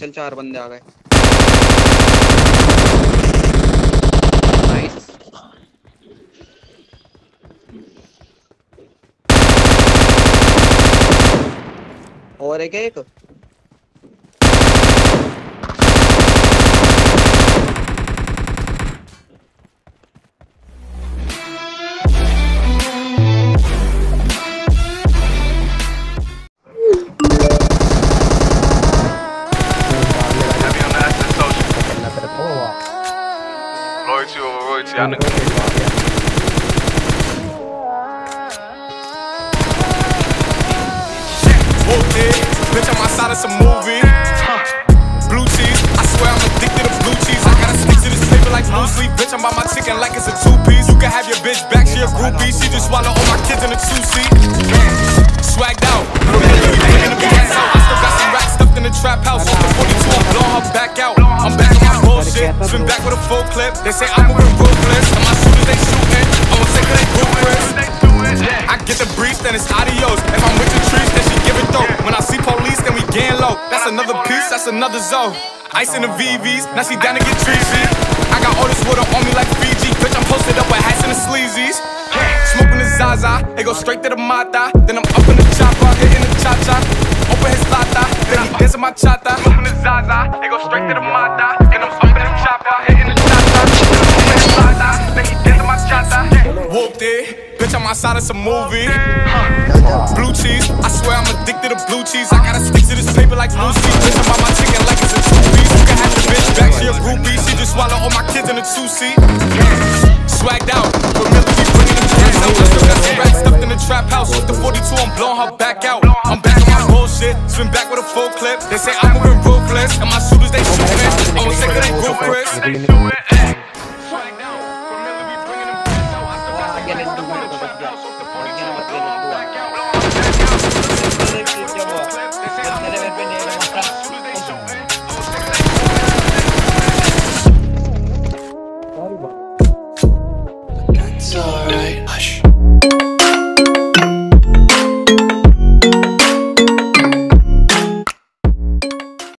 चल चार बंदे आ गए। और एक एक? Loyalty over royalty. I know. Whoopty. Bitch, I'm outside of some movie. Blue cheese, I swear I'm addicted to blue cheese. I gotta stick to this paper like blue sleep. Bitch, I'm by my chicken like it's a two piece. You can have your bitch back, she a groupie. She just swallow all my kids in a two seat. Swagged out. Out. I still got some racks stuffed in the trap house. They say I'm moving ruthless. And my shooters, they shooting. I'm sick of they ruthless. I get the breeze, then it's adios. If I'm with the trees, then she give it though. When I see police, then we gang low. That's another piece, that's another zone. Ice in the VVs, now she down to get treachy. I got all this water on me like Fiji. Bitch, I'm posted up with hats and the sleazies. Smoking the Zaza, it go straight to the Mata. Then I'm up in the chopper, hitting the cha cha. Open his lata, then he dancing my chata. Smoking the Zaza, it go straight to the Mata. Then I'm up in the chopper, hitting the cha cha. Bitch, I'm outside of some movie. Blue cheese, I swear I'm addicted to blue cheese. I gotta stick to this paper like blue cheese. Bitch, I'm on my chicken like it's a two piece. You can have the bitch back, she a groupie. She just swallow all my kids in a two seat. Swagged out, but Millie be bringing them kids out. I still got some racks stuffed in the trap house. With the 42, I'm blowing her back out. I'm back on my bullshit, spin back with a full clip. They say I'm moving ruthless, and my shooters they shooting. I'm sick of they group Chris. it's alright. Hush.